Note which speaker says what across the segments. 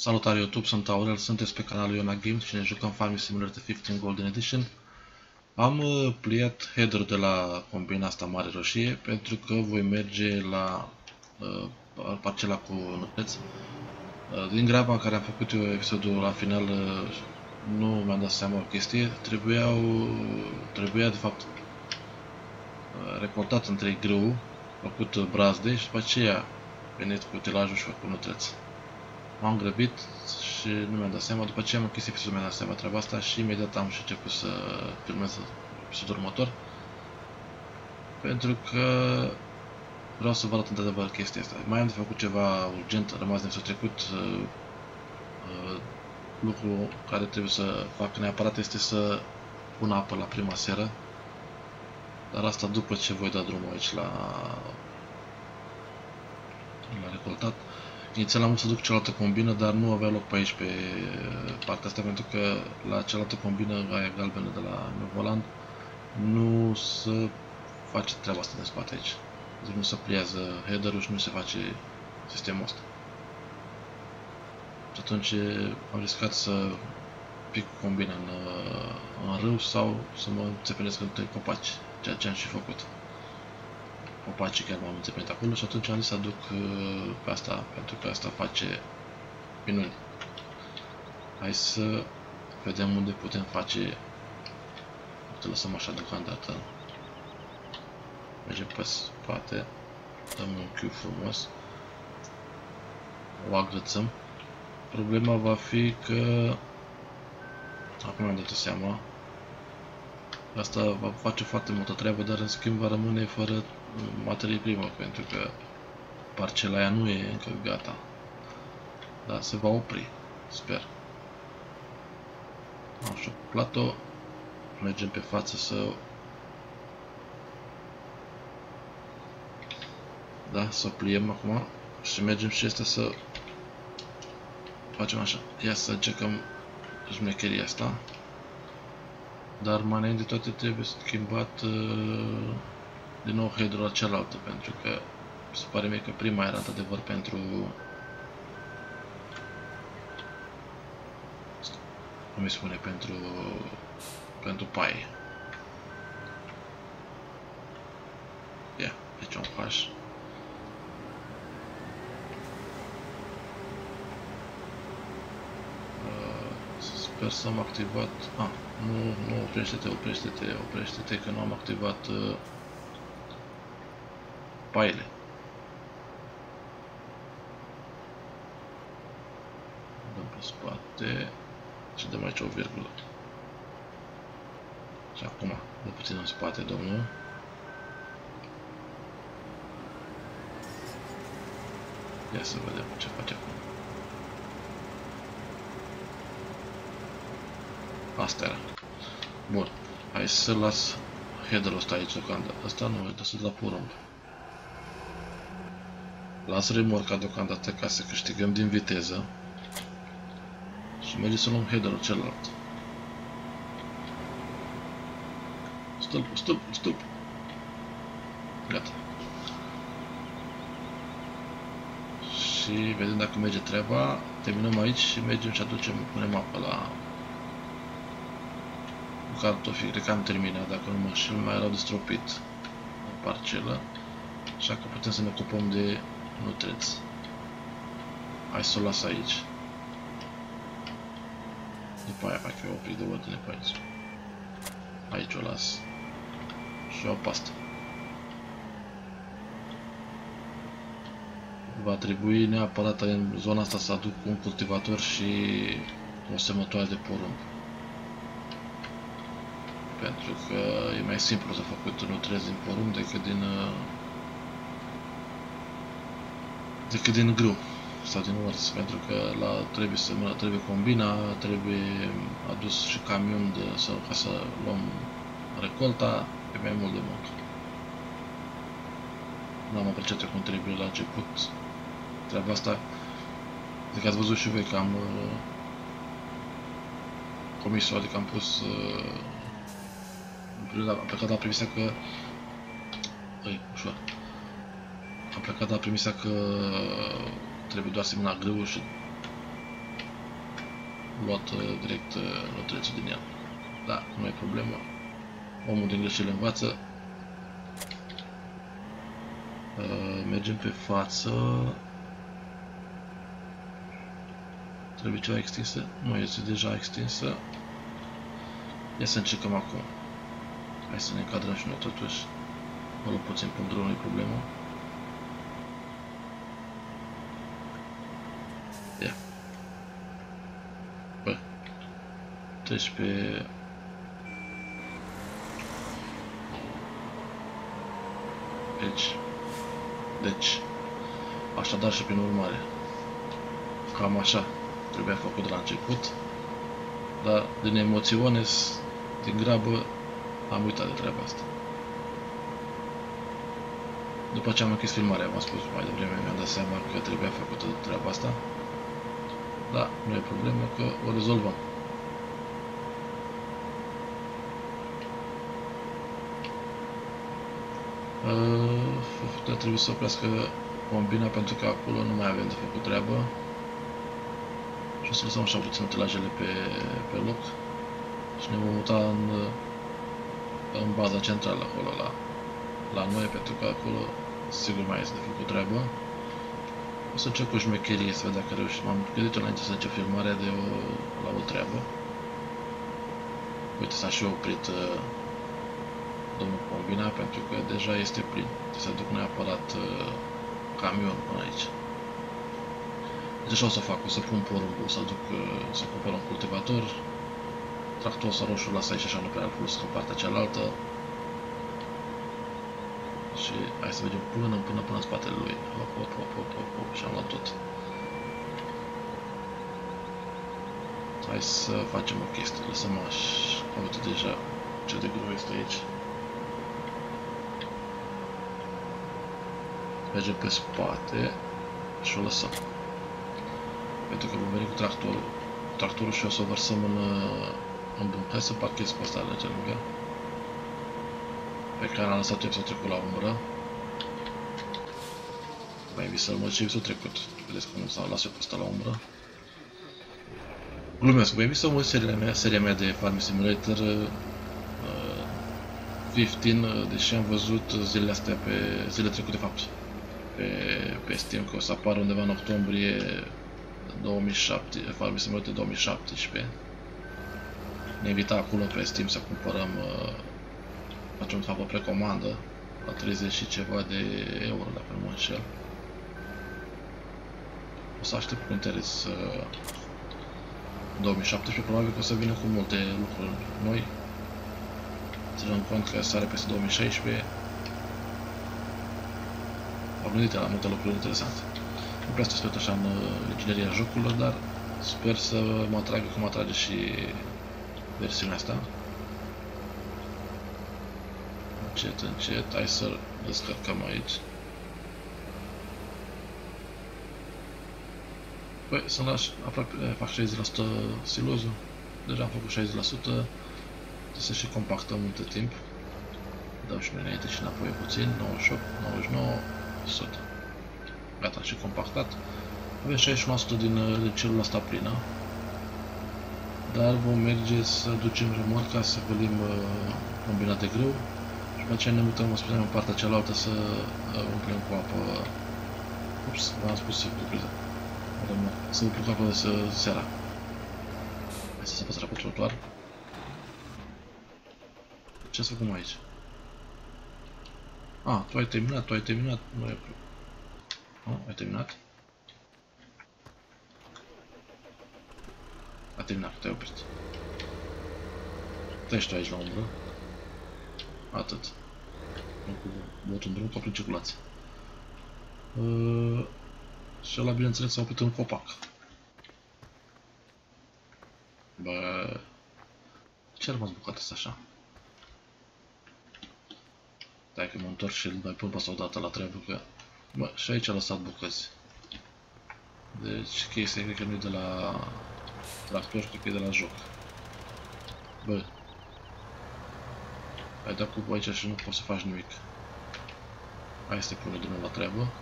Speaker 1: Salutare YouTube, sunt Aurel, sunteți pe canalul Iona Games și ne jucăm Farming Simulator 15 Golden Edition. Am uh, pliat header de la combina asta mare roșie pentru că voi merge la uh, parcela cu nuteț. Uh, din graba în care am făcut eu episodul la final uh, nu mi-am dat seama o chestie, trebuiau, trebuia de fapt uh, recoltat între grâu, făcut brazde și după aceea venit cu utilajul și făcut nutreț. M-am grăbit și nu mi-am dat seama, după ce am închis episodul mi-am dat seama treaba asta și imediat am și început să filmez episodul următor. Pentru că vreau să vă arăt într-adevăr chestia asta. Mai am de făcut ceva urgent, rămas de episodul trecut. Uh, uh, lucru care trebuie să fac neapărat este să pun apă la prima seară. Dar asta după ce voi da drumul aici la, la recoltat. Inițial am vrut să duc cealaltă combină, dar nu avea loc pe aici, pe partea asta, pentru că la cealaltă combină, aia galbenă de la Novoland, nu se face treaba asta de spate aici. Deci nu se pliază header-ul și nu se face sistemul ăsta. Și atunci am riscat să pic combina în, în râu sau să mă înțepenesc între copaci, ceea ce am și făcut copacii chiar m-am înțepenit acolo și atunci am zis să aduc uh, pe asta, pentru că asta face minuni. Hai să vedem unde putem face. Să lăsăm așa deocamdată. Mergem pe spate dăm un Q frumos o agățăm. Problema va fi că acum am dat seama asta va face foarte multă treabă dar în schimb va rămâne fără materie primă, pentru că parcela aia nu e încă gata. Dar se va opri, sper. Așa, plato. Mergem pe față să... Da, să o pliem acum. Și mergem și este să... Facem așa. Ia să încercăm șmecheria asta. Dar mai înainte de toate trebuie schimbat... Uh din nou hidro la cealaltă, pentru că se pare mie că prima era într-adevăr pentru cum îi spune, pentru pentru pai. Ia, deci un H. Uh, sper să am activat... Ah, nu, nu, oprește-te, oprește-te, oprește-te, că nu am activat uh, paile. Dăm pe spate și dăm aici o virgulă. Și acum, dă puțin în spate, domnul. Ia să vedem ce face acum. Asta era. Bun. Hai să las header-ul ăsta aici deocamdată. Asta nu, asta la porumb. Las remorca deocamdată ca să câștigăm din viteză. Și merge să luăm header-ul celălalt. Stop, stop, stop. Gata. Și vedem dacă merge treaba. Terminăm aici și mergem și aducem, punem apă la cartofi. Cred că am terminat, dacă nu mă știu, mai erau de stropit o parcelă. Așa că putem să ne ocupăm de nu trebuie. Hai să o las aici. După aia fac eu opri de ordine pe aici. Aici o las. Și o pasta. Va trebui neapărat în zona asta să aduc un cultivator și o semătoare de porumb. Pentru că e mai simplu să fac nutrezi din porumb decât din uh, decât din grâu sau din ors, pentru că la trebuie să trebuie combina, trebuie adus și camion de, sau, ca să luăm recolta, e mai mult de muncă. Nu am apreciat cum trebuie la început treaba asta. Adică ați văzut și voi că am uh, comis-o, adică am pus uh, am plecat la premisa că Ui, ușor am plecat la premisa că trebuie doar să mâna grâu și luat uh, direct uh, nu trece din el. Da, nu e problemă. Omul din greșelile învață. Uh, mergem pe față. Trebuie ceva extinsă? Nu, este deja extinsă. Ia să încercăm acum. Hai să ne încadrăm și noi totuși. Mă luăm puțin pe drumul, nu problemă. 17 deci, deci, așadar și prin urmare, cam așa trebuia făcut de la început, dar din emoționes, din grabă, am uitat de treaba asta. După ce am închis filmarea, v-am spus mai devreme, mi-am dat seama că trebuia făcută treaba asta, dar nu e problemă că o rezolvăm. Uh, trebuie să oprească combina pentru că acolo nu mai avem de făcut treabă. Și o să lăsăm așa puțin utilajele pe, pe loc și ne vom muta în, în baza centrală acolo la, la noi pentru că acolo sigur mai este de făcut treabă. O să încerc cu șmecherie să văd dacă reușim. M-am gândit înainte să încep filmarea de o, la o treabă. Uite, s-a și oprit uh, domnul Combina pentru că deja este plin. Trebuie să duc neapărat uh, camionul până aici. Deci așa o să fac, o să pun porumbul, o să duc, uh, să cumpăr un cultivator, tractorul ăsta roșu las aici, așa nu prea îl folosesc în partea cealaltă. Și hai să vedem până, până, până în spatele lui. Hop, hop, hop, hop, hop, hop, și am luat tot. Hai să facem o chestie, lăsăm așa, uite deja ce de greu este aici. Mergem pe spate și o lăsăm. Pentru că vom veni cu tractorul. Tractorul și o să o vărsăm în, în bun. Hai să parchez pe asta de lângă. Pe care am lăsat eu să trecut la umbră. Mai visă mă ce s-a trecut. Vedeți cum s-a lăsat eu pe asta la umbră. Glumesc, vă invit să mă seria mea, seria mea de Farm Simulator uh, 15, deși am văzut zilele astea pe zilele trecute de fapt pe, pe Steam că o să apară undeva în octombrie 2007, Farm Simulator 2017. Ne invita acolo pe Steam să cumpărăm, uh, facem de fapt o precomandă la 30 și ceva de euro, dacă nu mă înșel. O să aștept cu interes uh, 2017, probabil că o să vină cu multe lucruri noi. Ținând cont că sare peste 2016, am gândit la multe lucruri interesante. Nu prea să așa în uh, ingineria jocurilor, dar sper să mă atragă cum atrage și versiunea asta. Încet, încet, hai să descărcăm aici. Păi, sunt la aproape, fac 60% silozul. Deja am făcut 60%. Trebuie să și compactăm multe timp. Dau și noi înainte și înapoi puțin. 98, 99, 100. Gata, și compactat. Avem 61% din, din celula asta plină. Dar vom merge să ducem remorca, să golim uh, combinat de grâu. Și după aceea ne mutăm, o spunem, în partea cealaltă să uh, umplem cu apă. Ups, v-am spus să cu să umplem cu apă de seara. Hai să se păsă pe trotuar. Ce să facem aici? Ah, tu ai terminat, tu ai terminat, nu e problemă. Nu, ai terminat? A terminat, te-ai oprit. Treci tu aici la umbră. Atât. Nu cu botul în drum, ca prin circulație. Uh, și ăla, bineînțeles, s-a oprit în copac. Bă... Ce a rămas bucata asta așa? Stai că mă întorc și îl mai pun pe asta odată la treabă că... Bă, și aici a lăsat bucăți. Deci chestia cred că nu e de la tractor, cred că e de la joc. Bă. Ai dat cu aici și nu poți să faci nimic. Hai să te pune drumul la treabă.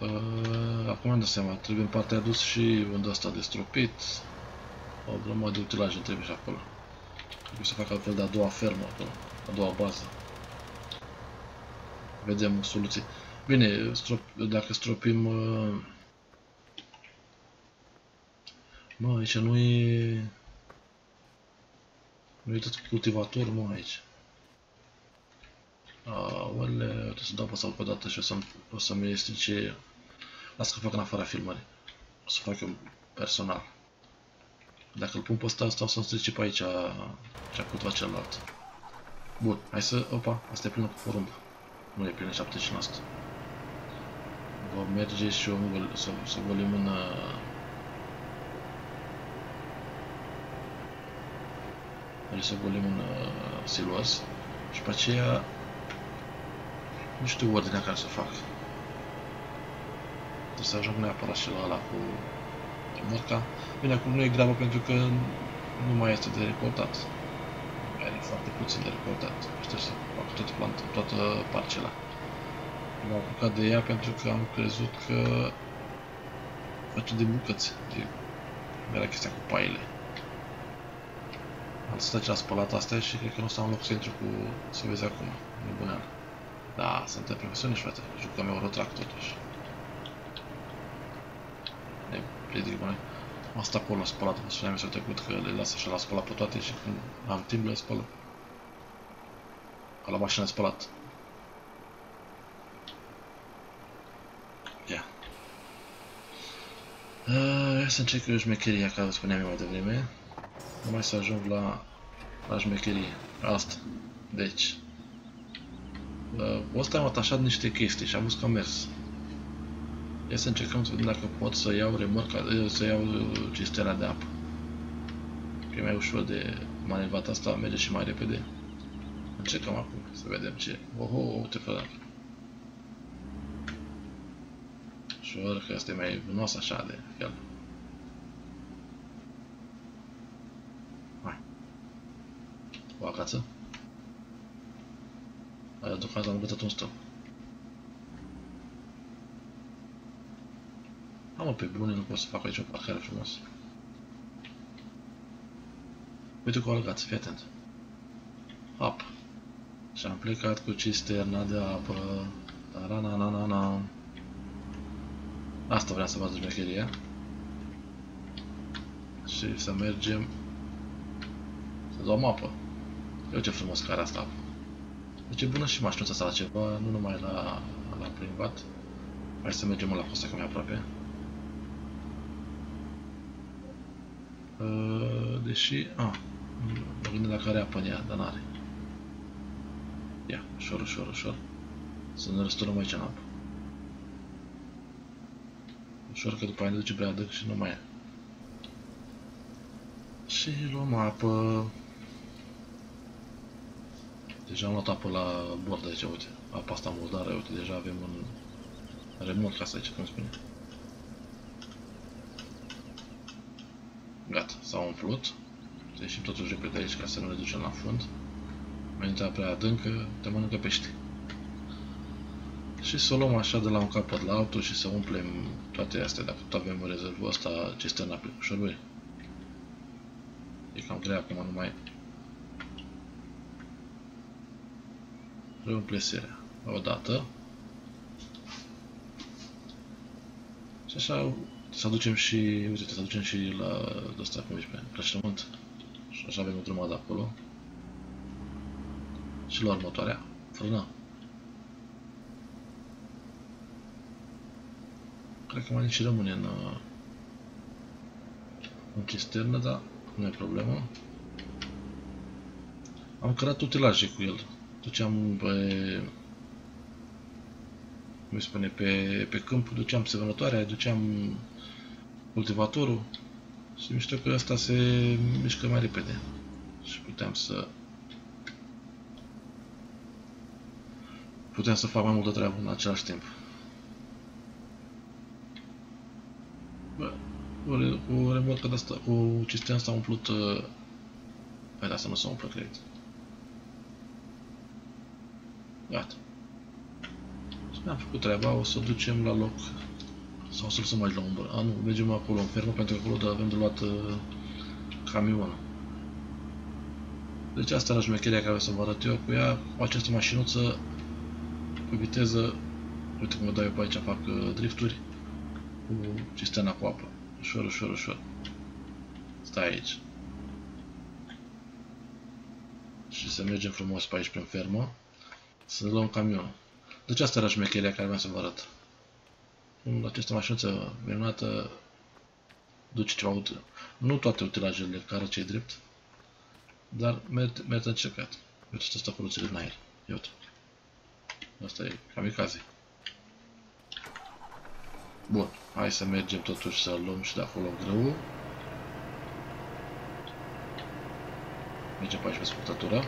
Speaker 1: Uh, acum am dat seama, trebuie în partea dus și unde ăsta de stropit. O grămadă de utilaje trebuie și acolo. Trebuie să fac altfel de a doua fermă acolo, a doua bază. Vedem soluții. Bine, strop, dacă stropim... Uh, mă, aici nu e... Nu e tot cultivator, mă, aici. Aole, trebuie să dau pe sau pe dată și o să-mi o să strice... Las că fac în afara filmării. O să fac eu personal. Dacă îl pun pe ăsta, stau să-mi strice pe aici ce a cultivat celălalt. Bun, hai să... Opa, asta e plină cu porumb. Nu e plină 79%. Vom merge și eu să, să golim în... Merge să golim în uh, silos. Și pe aceea nu știu ordinea care să fac. Trebuie să ajung neapărat și la ăla cu mărca. Bine, acum nu e grabă pentru că nu mai este de recoltat. Are foarte puțin de recoltat. Știu să fac toată plantă, toată parcela. M-am apucat de ea pentru că am crezut că face de bucăți. De... Era chestia cu paile. Am stat la spălat astea și cred că nu stau în loc să intru cu... să vezi acum. Nebuneală. Da, suntem profesioniști, frate. Jucăm Eurotrack totuși. Ne ridic bune. Am stat acolo la spălat, mă spuneam mi trecut că le las așa la spălat pe toate și când am timp le spălă. Ca la mașină spălat. Ia. Uh, ia să încerc eu șmecheria, ca vă spuneam eu mai devreme. Numai să ajung la, la șmecherie. Asta. Deci, Uh, ăsta am atașat niște chestii și am văzut că a mers. Ia să încercăm să vedem dacă pot să iau remorca, uh, să iau uh, cisterna de apă. Că e mai ușor de manevrat asta, merge și mai repede. Încercăm acum să vedem ce. Oho, uite fără. Ușor că este mai bunos așa de el. Hai. O acață. Ale dochadzam do tą stronę. Am o pe bune, nu pot să fac aici o parcare frumos. Uite cu algați, fii atent. Apă. Și am plecat cu cisterna de apă. na na na na Asta vreau să văd șmecheria. Și să mergem să luăm apă. Eu ce frumos care asta apă. Deci e bună și mașinuța asta la ceva, nu numai la, la plimbat. Hai să mergem la costa, că mai aproape. Deși... Ah, mă gândesc la care apă în ea, dar n-are. Ia, ușor, ușor, ușor. Să ne răsturnăm aici în apă. Ușor că după aia ne duce prea adânc și nu mai e. Și luăm apă. Deja am luat apă la bord aici, uite. Apa asta murdară, uite, deja avem un remont casa aici, cum spune. Gata, s-a umplut. Să ieșim totuși repede aici ca să nu ne ducem la fund. Mintea prea adâncă, te mănâncă pește. Și să o luăm așa de la un capăt la altul și să umplem toate astea, dacă tot avem rezervul ăsta, cisterna pe șorbei. E cam grea acum, nu mai reumplesirea. O dată. Și așa să aducem și, uite, să aducem și la ăsta, cum zici, pe crășământ. Și așa avem o grămadă acolo. Și la următoarea, frână. Cred că mai nici rămâne în, în cisternă, dar nu e problemă. Am creat utilaje cu el duceam pe, cum spune, pe, pe câmp, duceam semănătoarea, duceam cultivatorul și mișto că ăsta se mișcă mai repede și puteam să puteam să fac mai multă treabă în același timp. Bă, cu remorca de asta, cu cisterna asta umplut, uh, hai da, să nu s-a umplut, cred. Gata. Și ne-am făcut treaba, o să o ducem la loc Sau să lăsăm aici la umbră. A, nu, mergem acolo în fermă pentru că acolo de avem de luat uh, camionul. Deci asta era șmecheria care o să vă arăt eu cu ea, cu această mașinuță cu viteză. Uite cum o dau eu pe aici, fac uh, drifturi cu cisterna cu apă. Ușor, ușor, ușor. Stai aici. Și să mergem frumos pe aici prin fermă. Să luăm camionul. Deci asta era șmecheria care vreau să vă arăt. Această mașinuță minunată duce ceva util. Nu toate utilajele care cei drept, dar merită încercat. Uite, asta folosit în aer. Ia uite. Asta e kamikaze. Bun, hai să mergem totuși să luăm și de acolo grâu. Mergem pe aici pe scurtătură.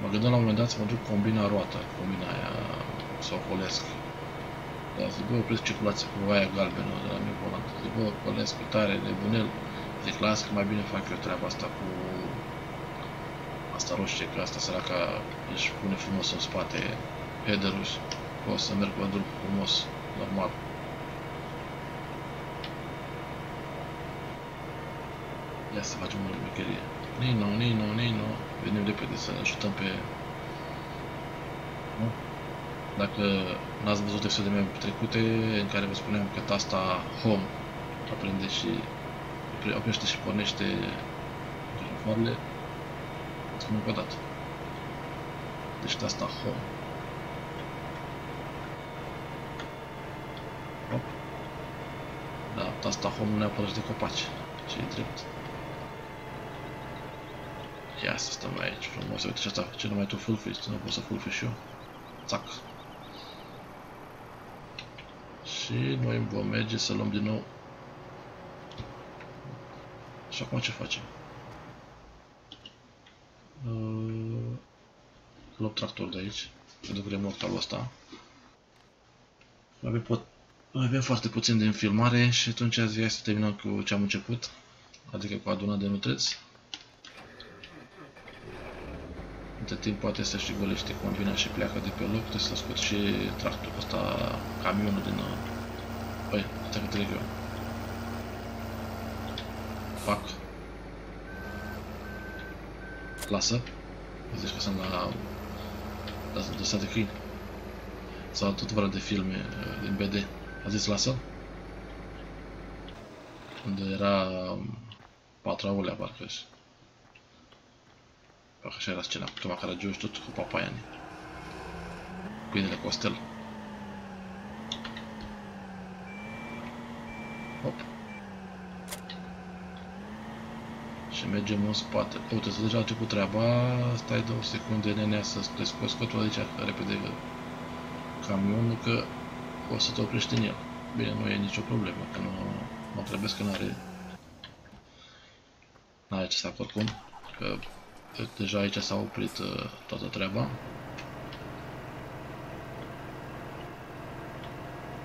Speaker 1: Mă gândeam la un moment dat să mă duc combina roata, combina aia să o colesc. Dar zic, bă, opresc circulația cu aia galbenă de la mine volant. Zic, bă, colesc cu tare, nebunel. Zic, las că mai bine fac eu treaba asta cu asta roșie, că asta săraca își pune frumos în spate header-ul și o să merg pe drum frumos, normal. Ia să facem o mecherie. Nino, Nino, Nino. Venim repede să ajutăm pe... Nu? Dacă n-ați văzut episoadele mele trecute, în care vă spuneam că tasta Home aprinde și oprește și pornește telefoanele, spun încă o dată. Deci tasta Home. Hop. Da, tasta Home nu neapărat de copaci, ci e drept. Ia să stăm aici frumos. Uite și asta, ce nu mai tu full face, nu pot să full face și eu. Țac. Și noi vom merge să luăm din nou. Și acum ce facem? Uh, luăm tractor de aici, pentru că remorcalul ăsta. Mai avem, pot, mai avem foarte puțin de înfilmare și atunci azi hai să terminăm cu ce am început, adică cu adunat de nutreți. Între timp poate să și golește combina și pleacă de pe loc, trebuie să scot și tractorul ăsta, camionul din... Păi, stai că trec eu. Fac. Lasă. Zici că sunt la... La de de câini. Sau tot vreo de filme uh, din BD. A zis lasă? Unde era um, patraulea, parcă și. Parcă așa era scena cu Toma Caragiu și tot cu Papaiani. Câinele Costel. Hop. Și mergem în spate. Uite, să deja a început treaba. Stai două secunde, nenea, să te scoți scotul aici repede camionul, că o să te oprești în el. Bine, nu e nicio problemă, că nu mă trebuie că n-are n-are ce să fac oricum, că Deja aici s-a oprit uh, toată treaba.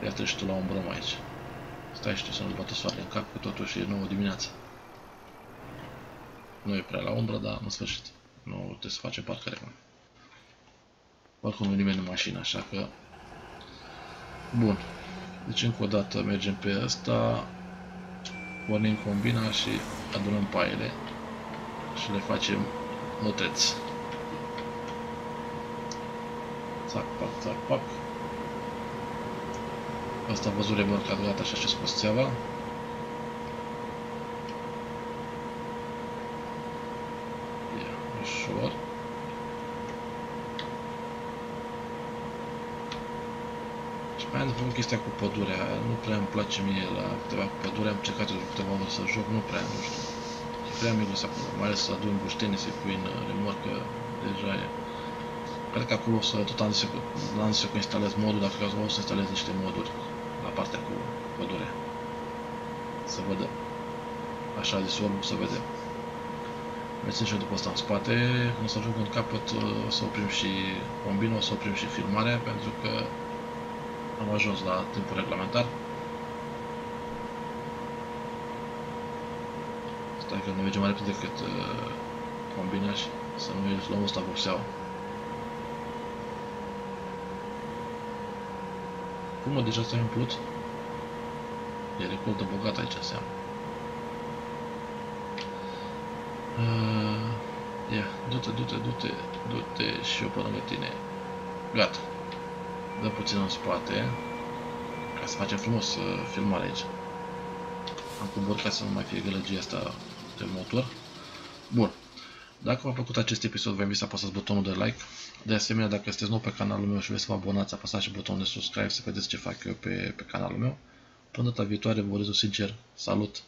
Speaker 1: Iată și tu la umbrăm aici. Stai și tu să nu bată soarele în cap, că totuși e 9 dimineața. Nu e prea la umbră, dar în sfârșit. Nu trebuie să facem parcare acum. Oricum nu nimeni în mașină, așa că... Bun. Deci încă o dată mergem pe asta. Pornim combina și adunăm paiele. Și le facem Noteți. Țac, pac, țac, pac. Asta a văzut remorca gata și a scos țeava. Ia, ușor. Și mai am de făcut chestia cu pădurea, nu prea îmi place mie la câteva cu pădurea, am încercat de câteva ori să joc, nu prea, nu știu prea miros acolo, mai ales să adun buștene, să pui în remorcă, deja e. Cred că acolo o să tot am zis, am zis că instalez modul, dacă o să instalez niște moduri la partea cu pădurea. Să vedem. Așa zis omul, să vedem. Mai țin și eu după asta în spate, când o să ajung în capăt, o să oprim și combina, o să oprim și filmarea, pentru că am ajuns la timpul reglementar. Stai că nu merge mai repede decât uh, combina și să nu ieși la ăsta vopseaua. Cum deja s-a umplut? E recoltă bogat aici înseamnă. Uh, ia, du-te, du-te, du-te, du-te și eu pe lângă tine. Gata. Dă puțin în spate. Ca să facem frumos uh, filmarea aici. Am coborât ca să nu mai fie gălăgia asta de motor. Bun. Dacă v-a plăcut acest episod, vă invit să apăsați butonul de like. De asemenea, dacă sunteți nou pe canalul meu și vreți să vă abonați, apăsați și butonul de subscribe să vedeți ce fac eu pe, pe canalul meu. Până data viitoare, vă urez sincer salut!